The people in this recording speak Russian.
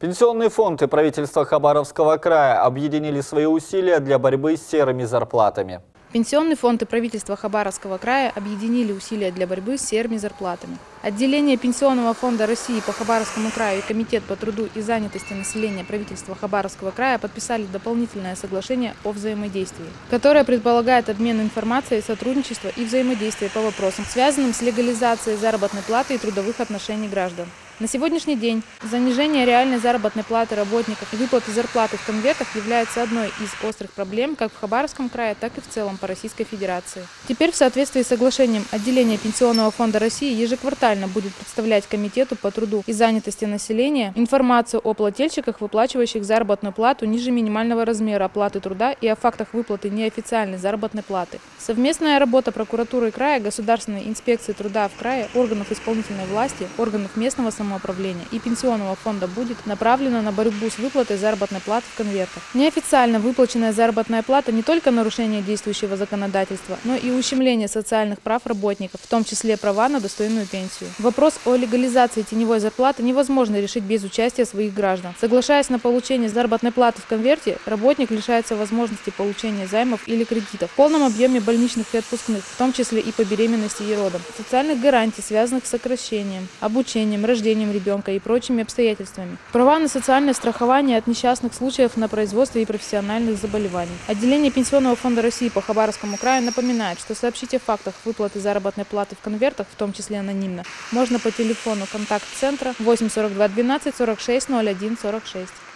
Пенсионный фонд и правительство Хабаровского края объединили свои усилия для борьбы с серыми зарплатами. Пенсионный фонд и правительство Хабаровского края объединили усилия для борьбы с серыми зарплатами. Отделение Пенсионного фонда России по Хабаровскому краю и Комитет по труду и занятости населения правительства Хабаровского края подписали дополнительное соглашение о взаимодействии, которое предполагает обмен информацией, сотрудничество и взаимодействие по вопросам, связанным с легализацией заработной платы и трудовых отношений граждан. На сегодняшний день занижение реальной заработной платы работников и выплаты зарплаты в конвертах является одной из острых проблем как в Хабаровском крае, так и в целом по Российской Федерации. Теперь в соответствии с соглашением отделение Пенсионного фонда России ежеквартально будет представлять Комитету по труду и занятости населения информацию о плательщиках, выплачивающих заработную плату ниже минимального размера оплаты труда и о фактах выплаты неофициальной заработной платы. Совместная работа прокуратуры края, Государственной инспекции труда в крае, органов исполнительной власти, органов местного самоуправления самоуправления и пенсионного фонда будет направлена на борьбу с выплатой заработной платы в конвертах. Неофициально выплаченная заработная плата не только нарушение действующего законодательства, но и ущемление социальных прав работников, в том числе права на достойную пенсию. Вопрос о легализации теневой зарплаты невозможно решить без участия своих граждан. Соглашаясь на получение заработной платы в конверте, работник лишается возможности получения займов или кредитов в полном объеме больничных и отпускных, в том числе и по беременности и родам, социальных гарантий, связанных с сокращением, обучением, рождением рождением ребенка и прочими обстоятельствами. Права на социальное страхование от несчастных случаев на производстве и профессиональных заболеваний. Отделение Пенсионного фонда России по Хабаровскому краю напоминает, что сообщить о фактах выплаты заработной платы в конвертах, в том числе анонимно, можно по телефону контакт-центра 8 42 12 46 01 46.